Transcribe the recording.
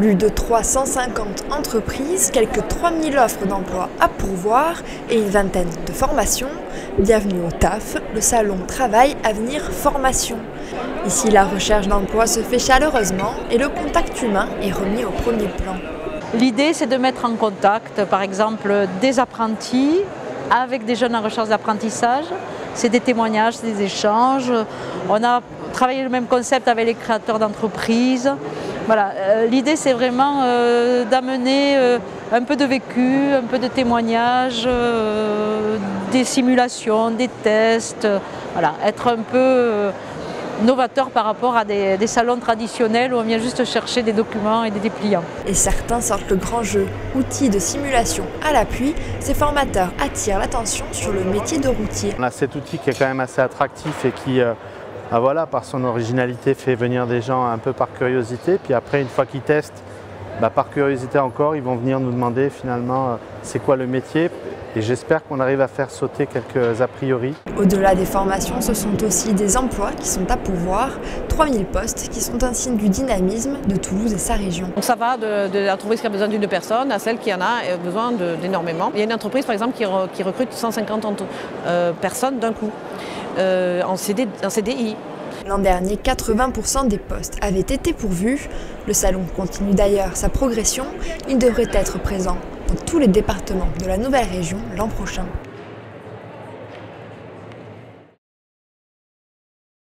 Plus de 350 entreprises, quelques 3000 offres d'emploi à pourvoir et une vingtaine de formations. Bienvenue au TAF, le salon Travail Avenir Formation. Ici, la recherche d'emploi se fait chaleureusement et le contact humain est remis au premier plan. L'idée, c'est de mettre en contact, par exemple, des apprentis avec des jeunes en recherche d'apprentissage. C'est des témoignages, des échanges. On a travaillé le même concept avec les créateurs d'entreprises. Voilà, euh, l'idée c'est vraiment euh, d'amener euh, un peu de vécu, un peu de témoignages, des simulations, des tests, voilà, être un peu novateur par rapport à des, salons traditionnels où on vient juste chercher des documents et des dépliants. Et certains sortent le grand jeu. Outils de simulation à l'appui, ces formateurs attirent l'attention sur le métier de routier. On a cet outil qui est quand même assez attractif et qui, bah voilà, par son originalité, fait venir des gens un peu par curiosité. Puis après, une fois qu'ils testent, bah, par curiosité encore, ils vont venir nous demander finalement euh, c'est quoi le métier? Et j'espère qu'on arrive à faire sauter quelques a priori. Au-delà des formations, ce sont aussi des emplois qui sont à pouvoir, 3000 postes qui sont un signe du dynamisme de Toulouse et sa région. Donc ça va de, l'entreprise qui a besoin d'une personne à celle qui en a euh, besoin d'énormément. Il y a une entreprise par exemple qui, recrute 150 euh, personnes d'un coup euh, en, en CDI. L'an dernier, 80% des postes avaient été pourvus. Le salon continue d'ailleurs sa progression. Il devrait être présent dans tous les départements de la nouvelle région l'an prochain.